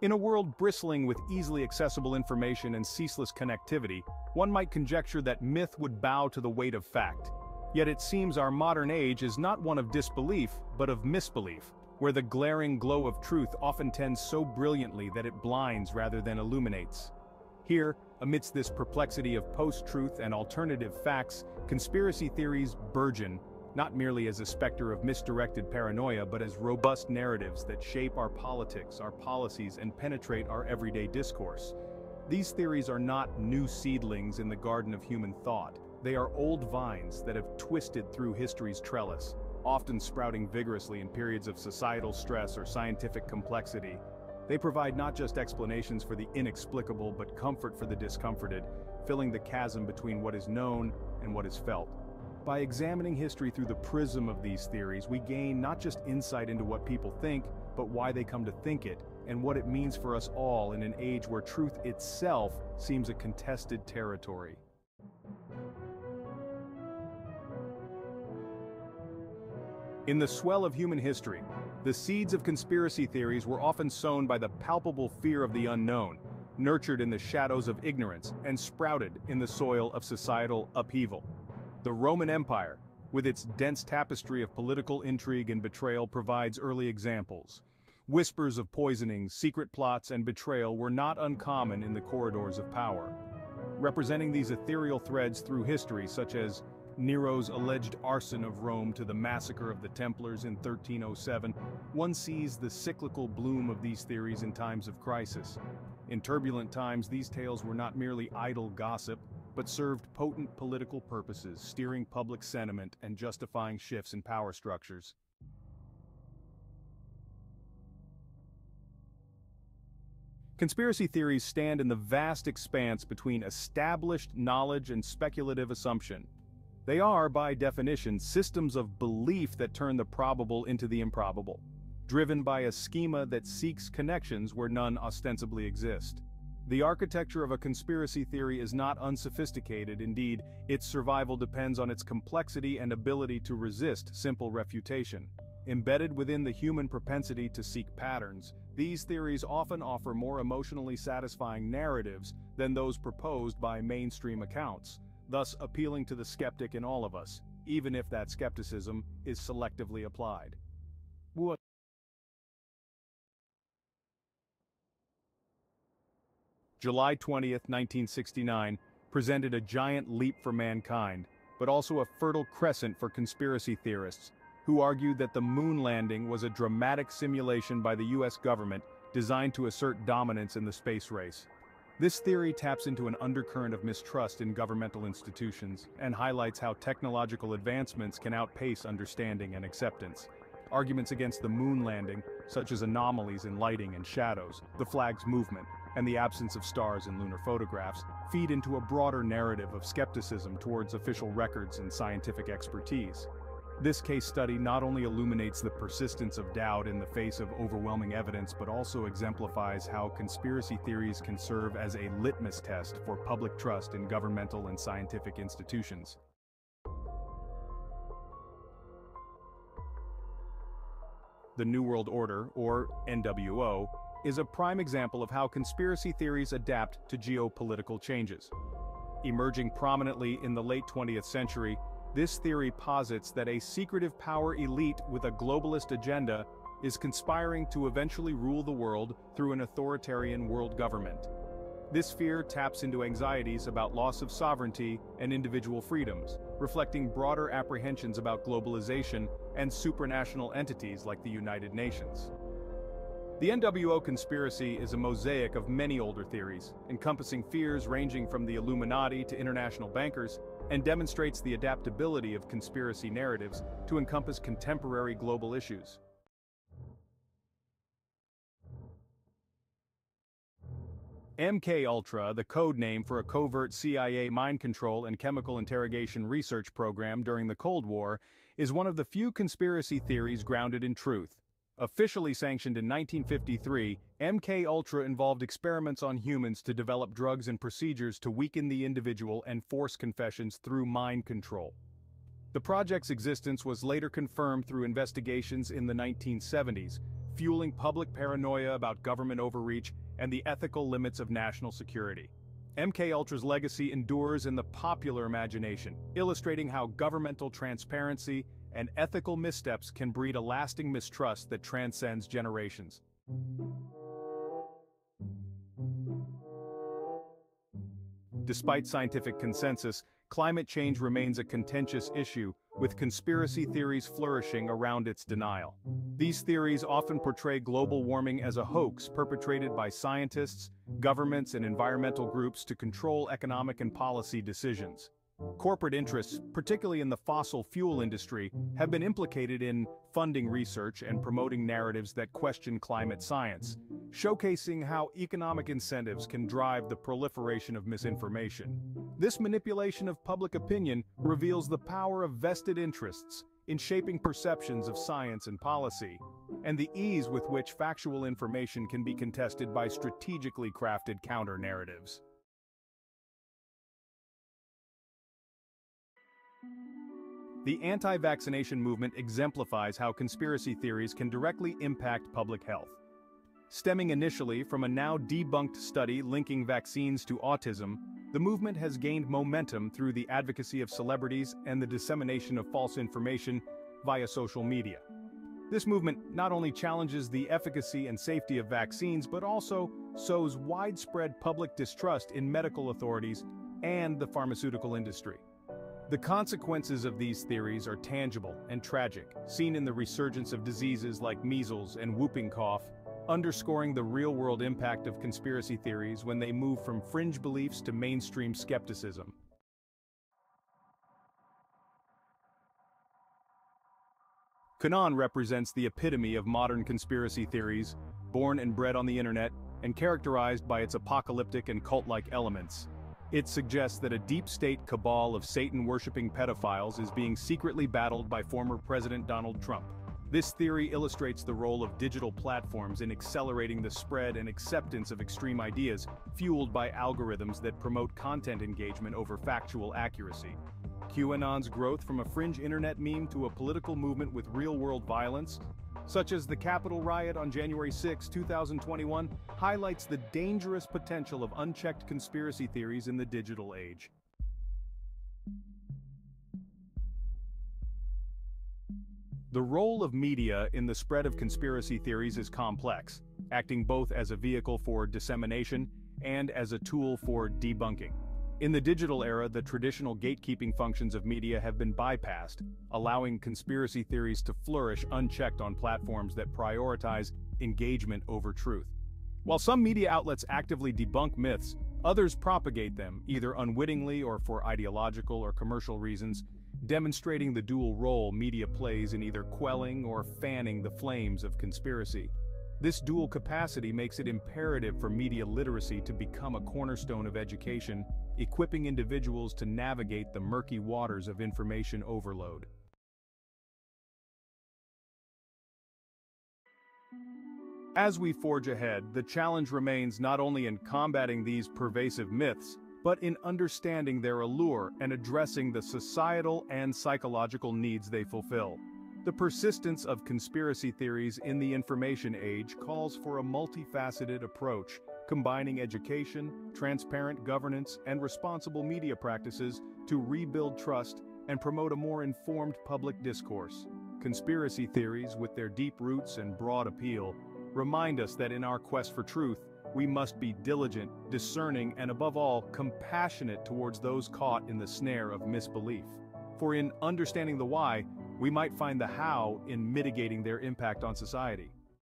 In a world bristling with easily accessible information and ceaseless connectivity, one might conjecture that myth would bow to the weight of fact. Yet it seems our modern age is not one of disbelief, but of misbelief, where the glaring glow of truth often tends so brilliantly that it blinds rather than illuminates. Here, amidst this perplexity of post-truth and alternative facts, conspiracy theories burgeon, not merely as a specter of misdirected paranoia but as robust narratives that shape our politics, our policies, and penetrate our everyday discourse. These theories are not new seedlings in the garden of human thought. They are old vines that have twisted through history's trellis, often sprouting vigorously in periods of societal stress or scientific complexity. They provide not just explanations for the inexplicable but comfort for the discomforted, filling the chasm between what is known and what is felt. By examining history through the prism of these theories, we gain not just insight into what people think, but why they come to think it, and what it means for us all in an age where truth itself seems a contested territory. In the swell of human history, the seeds of conspiracy theories were often sown by the palpable fear of the unknown, nurtured in the shadows of ignorance, and sprouted in the soil of societal upheaval. The Roman Empire, with its dense tapestry of political intrigue and betrayal provides early examples. Whispers of poisoning, secret plots, and betrayal were not uncommon in the corridors of power. Representing these ethereal threads through history such as Nero's alleged arson of Rome to the massacre of the Templars in 1307, one sees the cyclical bloom of these theories in times of crisis. In turbulent times these tales were not merely idle gossip, but served potent political purposes, steering public sentiment and justifying shifts in power structures. Conspiracy theories stand in the vast expanse between established knowledge and speculative assumption. They are, by definition, systems of belief that turn the probable into the improbable, driven by a schema that seeks connections where none ostensibly exist. The architecture of a conspiracy theory is not unsophisticated, indeed, its survival depends on its complexity and ability to resist simple refutation. Embedded within the human propensity to seek patterns, these theories often offer more emotionally satisfying narratives than those proposed by mainstream accounts, thus appealing to the skeptic in all of us, even if that skepticism is selectively applied. July 20, 1969, presented a giant leap for mankind, but also a fertile crescent for conspiracy theorists, who argued that the moon landing was a dramatic simulation by the US government designed to assert dominance in the space race. This theory taps into an undercurrent of mistrust in governmental institutions and highlights how technological advancements can outpace understanding and acceptance. Arguments against the moon landing, such as anomalies in lighting and shadows, the flag's movement, and the absence of stars in lunar photographs, feed into a broader narrative of skepticism towards official records and scientific expertise. This case study not only illuminates the persistence of doubt in the face of overwhelming evidence but also exemplifies how conspiracy theories can serve as a litmus test for public trust in governmental and scientific institutions. The New World Order, or NWO, is a prime example of how conspiracy theories adapt to geopolitical changes. Emerging prominently in the late 20th century, this theory posits that a secretive power elite with a globalist agenda is conspiring to eventually rule the world through an authoritarian world government. This fear taps into anxieties about loss of sovereignty and individual freedoms, reflecting broader apprehensions about globalization and supranational entities like the United Nations. The NWO conspiracy is a mosaic of many older theories, encompassing fears ranging from the Illuminati to international bankers, and demonstrates the adaptability of conspiracy narratives to encompass contemporary global issues. MK-Ultra, the code name for a covert CIA mind control and chemical interrogation research program during the Cold War, is one of the few conspiracy theories grounded in truth. Officially sanctioned in 1953, MK-Ultra involved experiments on humans to develop drugs and procedures to weaken the individual and force confessions through mind control. The project's existence was later confirmed through investigations in the 1970s, fueling public paranoia about government overreach and the ethical limits of national security. MKUltra's legacy endures in the popular imagination, illustrating how governmental transparency and ethical missteps can breed a lasting mistrust that transcends generations. Despite scientific consensus, climate change remains a contentious issue, with conspiracy theories flourishing around its denial. These theories often portray global warming as a hoax perpetrated by scientists, governments and environmental groups to control economic and policy decisions. Corporate interests, particularly in the fossil fuel industry, have been implicated in funding research and promoting narratives that question climate science, showcasing how economic incentives can drive the proliferation of misinformation. This manipulation of public opinion reveals the power of vested interests in shaping perceptions of science and policy, and the ease with which factual information can be contested by strategically crafted counter-narratives. The anti-vaccination movement exemplifies how conspiracy theories can directly impact public health. Stemming initially from a now debunked study linking vaccines to autism, the movement has gained momentum through the advocacy of celebrities and the dissemination of false information via social media. This movement not only challenges the efficacy and safety of vaccines but also sows widespread public distrust in medical authorities and the pharmaceutical industry. The consequences of these theories are tangible and tragic, seen in the resurgence of diseases like measles and whooping cough, underscoring the real-world impact of conspiracy theories when they move from fringe beliefs to mainstream skepticism. QAnon represents the epitome of modern conspiracy theories, born and bred on the internet, and characterized by its apocalyptic and cult-like elements. It suggests that a deep-state cabal of Satan-worshipping pedophiles is being secretly battled by former President Donald Trump. This theory illustrates the role of digital platforms in accelerating the spread and acceptance of extreme ideas, fueled by algorithms that promote content engagement over factual accuracy. QAnon's growth from a fringe internet meme to a political movement with real-world violence, such as the Capitol riot on January 6, 2021, highlights the dangerous potential of unchecked conspiracy theories in the digital age. The role of media in the spread of conspiracy theories is complex, acting both as a vehicle for dissemination and as a tool for debunking. In the digital era, the traditional gatekeeping functions of media have been bypassed, allowing conspiracy theories to flourish unchecked on platforms that prioritize engagement over truth. While some media outlets actively debunk myths, others propagate them, either unwittingly or for ideological or commercial reasons, demonstrating the dual role media plays in either quelling or fanning the flames of conspiracy. This dual capacity makes it imperative for media literacy to become a cornerstone of education, equipping individuals to navigate the murky waters of information overload. As we forge ahead, the challenge remains not only in combating these pervasive myths, but in understanding their allure and addressing the societal and psychological needs they fulfill. The persistence of conspiracy theories in the information age calls for a multifaceted approach, combining education, transparent governance, and responsible media practices to rebuild trust and promote a more informed public discourse. Conspiracy theories, with their deep roots and broad appeal, remind us that in our quest for truth, we must be diligent, discerning, and above all, compassionate towards those caught in the snare of misbelief. For in understanding the why, we might find the how in mitigating their impact on society.